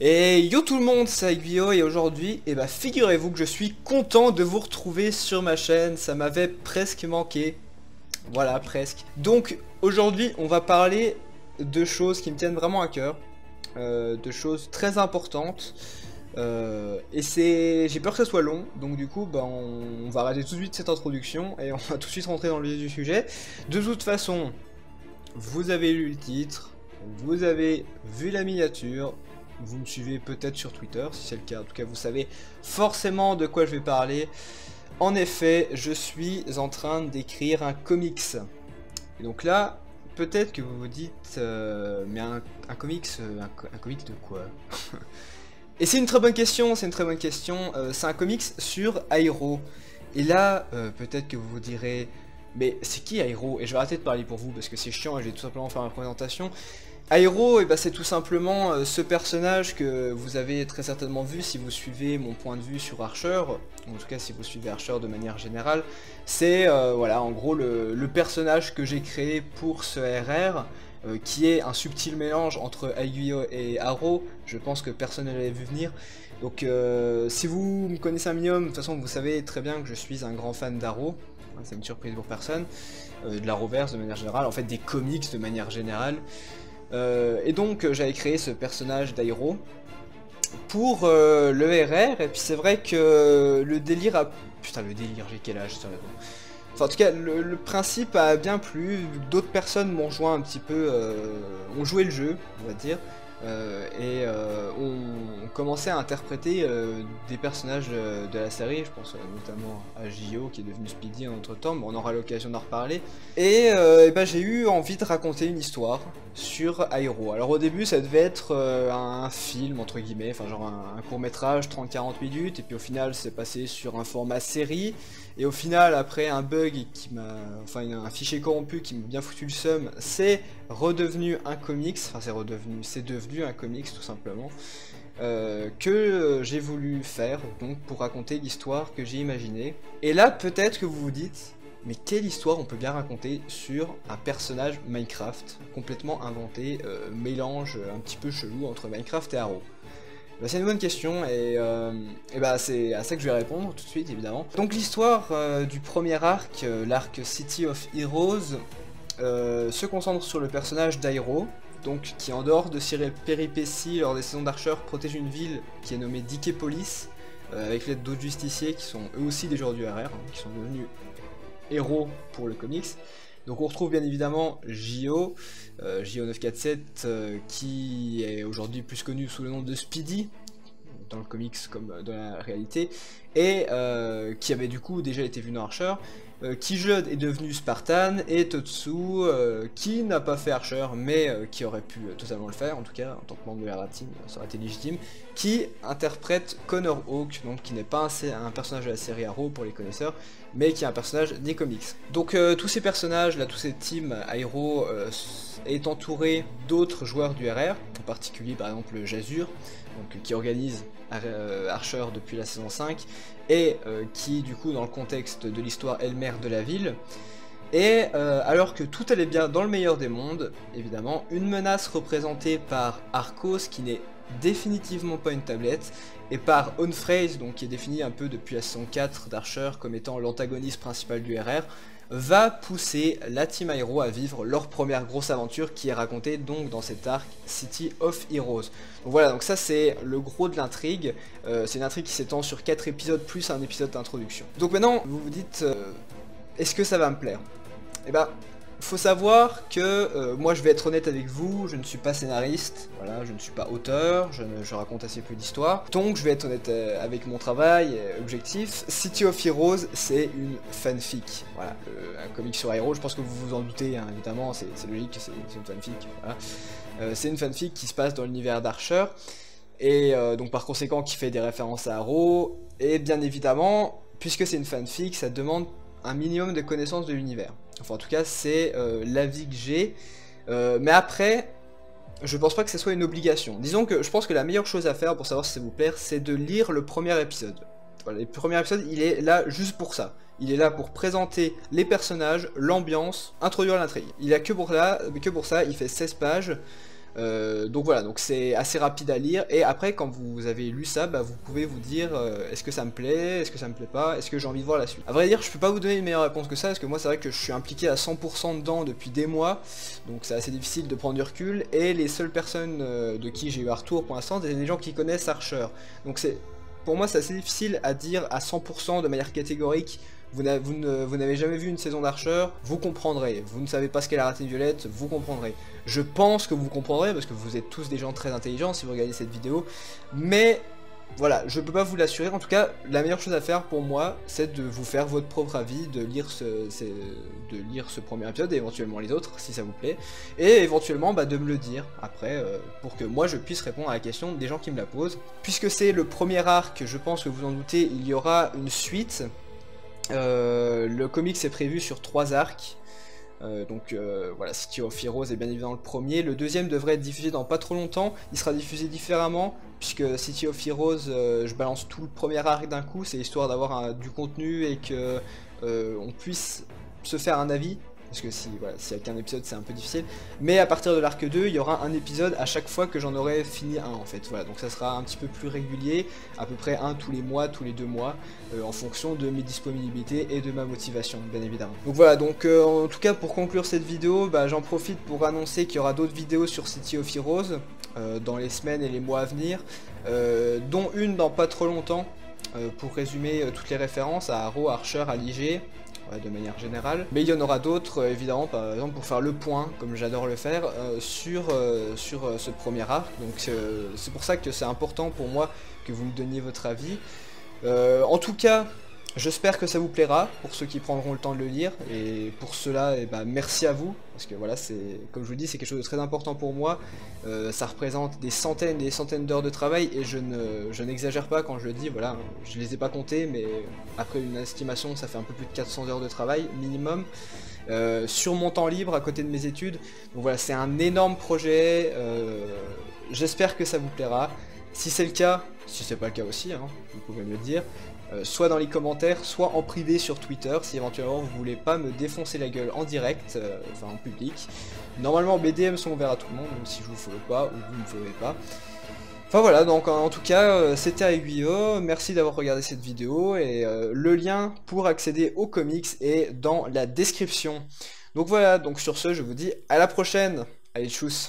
Et yo tout le monde, c'est Aiguillot et aujourd'hui, eh ben, figurez-vous que je suis content de vous retrouver sur ma chaîne, ça m'avait presque manqué. Voilà, presque. Donc aujourd'hui, on va parler de choses qui me tiennent vraiment à cœur, euh, de choses très importantes. Euh, et c'est, j'ai peur que ça soit long, donc du coup, bah, on, va arrêter tout de suite cette introduction et on va tout de suite rentrer dans le vif du sujet. De toute façon, vous avez lu le titre, vous avez vu la miniature, vous me suivez peut-être sur Twitter, si c'est le cas. En tout cas, vous savez forcément de quoi je vais parler. En effet, je suis en train d'écrire un comics. Et donc là, peut-être que vous vous dites, euh, mais un, comics, euh, un, comics de quoi? Et c'est une très bonne question, c'est une très bonne question. Euh, c'est un comics sur Airo. Et là, peut-être que vous vous direz, mais c'est qui Airo? Et je vais arrêter de parler pour vous parce que c'est chiant et je vais tout simplement faire ma présentation. Aero, eh ben, c'est tout simplement euh, ce personnage que vous avez très certainement vu si vous suivez mon point de vue sur Archer, en tout cas si vous suivez Archer de manière générale. C'est euh, voilà, en gros le, personnage que j'ai créé pour ce RR, euh, qui est un subtil mélange entre Aiguillot et Arrow. Je pense que personne ne l'avait vu venir. Donc si vous me connaissez un minimum, de toute façon vous savez très bien que je suis un grand fan d'Arrow. C'est une surprise pour personne. de la Roverse de manière générale, en fait des comics de manière générale. Euh, et donc euh, j'avais créé ce personnage d'Airo pour euh, le RR, et puis c'est vrai que le délire a... Putain le délire, j'ai quel âge Enfin, en tout cas, le, principe a bien plu, d'autres personnes m'ont rejoint un petit peu, ont joué le jeu, on va dire. Euh, et euh, on, commençait à interpréter euh, des personnages de, la série, je pense notamment à Gio qui est devenu Speedy en notre temps, mais on aura l'occasion d'en reparler. Et, ben, j'ai eu envie de raconter une histoire sur Airo. Alors au début ça devait être un film entre guillemets, enfin genre un, un court métrage 30-40 minutes, et puis au final c'est passé sur un format série, et au final, après un bug qui m'a, enfin un fichier corrompu qui m'a bien foutu le seum, c'est redevenu un comics, enfin c'est redevenu, c'est devenu un comics tout simplement, euh, que j'ai voulu faire donc pour raconter l'histoire que j'ai imaginée. Et là, peut-être que vous vous dites, mais quelle histoire on peut bien raconter sur un personnage Minecraft complètement inventé, euh, mélange un petit peu chelou entre Minecraft et Arrow? Bah, c'est une bonne question et, euh, bah, c'est à ça que je vais répondre tout de suite évidemment. Donc l'histoire euh, du premier arc, euh, l'arc City of Heroes, se concentre sur le personnage d'Airo, donc qui en dehors de ses péripéties lors des saisons d'Archer protège une ville qui est nommée Dikepolis, avec l'aide d'autres justiciers qui sont eux aussi des joueurs du RR, hein, qui sont devenus héros pour le comics. Donc on retrouve bien évidemment Gio, euh, Gio947, euh, qui est aujourd'hui plus connu sous le nom de Speedy, dans le comics comme dans la réalité, et euh, qui avait du coup déjà été vu dans Archer, euh, Kijud est devenu Spartan, et Totsu, euh, qui n'a pas fait Archer, mais euh, qui aurait pu totalement le faire, en tout cas, en tant que membre de la team, ça aurait été légitime, qui interprète Connor Hawk, donc qui n'est pas un, personnage de la série Arrow pour les connaisseurs, mais qui est un personnage des comics. Donc tous ces personnages, là, tous ces teams Aero est entouré d'autres joueurs du RR, en particulier par exemple Jazur, donc, qui organise Archer depuis la saison 5, et euh, qui du coup dans le contexte de l'histoire est le maire de la ville. Et euh, alors que tout allait bien dans le meilleur des mondes, évidemment, une menace représentée par Arcos qui n'est définitivement pas une tablette, et par Onphrase, donc qui est défini un peu depuis la saison 4 d'Archer comme étant l'antagoniste principal du RR, va pousser la Team Hero à vivre leur première grosse aventure qui est racontée donc dans cet arc City of Heroes. Donc voilà, donc ça c'est le gros de l'intrigue. Euh, c'est une intrigue qui s'étend sur 4 épisodes plus un épisode d'introduction. Donc maintenant, vous vous dites, euh, est-ce que ça va me plaire? Eh ben, faut savoir que euh, moi je vais être honnête avec vous, je ne suis pas scénariste, voilà, je ne suis pas auteur, je, raconte assez peu d'histoires. Donc je vais être honnête euh, avec mon travail euh, objectif. City of Heroes, c'est une fanfic. Voilà, un comic sur Hero, je pense que vous vous en doutez, hein, évidemment, c'est logique, c'est une fanfic. c'est une fanfic qui se passe dans l'univers d'Archer. Et donc par conséquent qui fait des références à Arrow. Et bien évidemment, puisque c'est une fanfic, ça demande un minimum de connaissances de l'univers. Enfin, en tout cas, c'est euh, l'avis que j'ai. Euh, mais après, je pense pas que ce soit une obligation. Disons que je pense que la meilleure chose à faire pour savoir si ça vous plaît, c'est de lire le premier épisode. Le premier épisode, il est là juste pour ça. Il est là pour présenter les personnages, l'ambiance, introduire l'intrigue. Il a que pour, là, que pour ça, il fait 16 pages. Euh, donc voilà, donc c'est assez rapide à lire. Et après, quand vous avez lu ça, bah, vous pouvez vous dire euh, est-ce que ça me plaît, est-ce que ça me plaît pas, est-ce que j'ai envie de voir la suite. A vrai dire, je peux pas vous donner une meilleure réponse que ça, parce que moi c'est vrai que je suis impliqué à 100% dedans depuis des mois, donc c'est assez difficile de prendre du recul. Et les seules personnes de qui j'ai eu un retour pour l'instant, c'est des gens qui connaissent Archer. Donc c'est pour moi c'est assez difficile à dire à 100% de manière catégorique vous n'avez jamais vu une saison d'Archer, vous comprendrez. Vous ne savez pas ce qu'est la ratine violette, vous comprendrez. Je pense que vous comprendrez, parce que vous êtes tous des gens très intelligents si vous regardez cette vidéo. Mais voilà, je peux pas vous l'assurer. En tout cas, la meilleure chose à faire pour moi, c'est de vous faire votre propre avis, de lire ce, premier épisode et éventuellement les autres, si ça vous plaît. Et éventuellement, bah, de me le dire après, euh, pour que moi je puisse répondre à la question des gens qui me la posent. Puisque c'est le premier arc, je pense que vous en doutez, il y aura une suite. Euh, le comics est prévu sur trois arcs. Euh, donc euh, voilà, City of Heroes est bien évidemment le premier. Le deuxième devrait être diffusé dans pas trop longtemps. Il sera diffusé différemment, puisque City of Heroes, je balance tout le premier arc d'un coup. C'est histoire d'avoir du contenu et que on puisse se faire un avis parce que si voilà, s'il n'y a qu'un épisode c'est un peu difficile. Mais à partir de l'arc 2, il y aura un épisode à chaque fois que j'en aurai fini un en fait. Voilà, donc ça sera un petit peu plus régulier, à peu près un tous les mois, tous les deux mois, euh, en fonction de mes disponibilités et de ma motivation, bien évidemment. Donc voilà, donc euh, en tout cas pour conclure cette vidéo, bah, j'en profite pour annoncer qu'il y aura d'autres vidéos sur City of Heroes euh, dans les semaines et les mois à venir, dont une dans pas trop longtemps. pour résumer toutes les références à Arrow, Archer, à de manière générale. Mais il y en aura d'autres, euh, évidemment, par exemple pour faire le point, comme j'adore le faire, euh, sur, euh, sur ce premier arc. Donc c'est pour ça que c'est important pour moi que vous me donniez votre avis. en tout cas, J'espère que ça vous plaira pour ceux qui prendront le temps de le lire et pour cela, eh ben, merci à vous parce que voilà, c'est comme je vous dis, c'est quelque chose de très important pour moi. Euh, ça représente des centaines et des centaines d'heures de travail et je ne je n'exagère pas quand je le dis. Voilà, je les ai pas comptés, mais après une estimation, ça fait un peu plus de 400 heures de travail minimum. Euh, sur mon temps libre à côté de mes études. Donc voilà, c'est un énorme projet. Euh, j'espère que ça vous plaira. Si c'est le cas, si c'est pas le cas aussi, hein, vous pouvez me le dire, euh, soit dans les commentaires, soit en privé sur Twitter, si éventuellement vous voulez pas me défoncer la gueule en direct, euh, enfin en public. Normalement mes DM sont ouverts à tout le monde, même si je vous follow pas ou vous ne me followez pas. Enfin voilà, donc en, tout cas, euh, c'était Aiguillot, merci d'avoir regardé cette vidéo, et le lien pour accéder aux comics est dans la description. Donc voilà, donc sur ce, je vous dis à la prochaine Allez, tchuss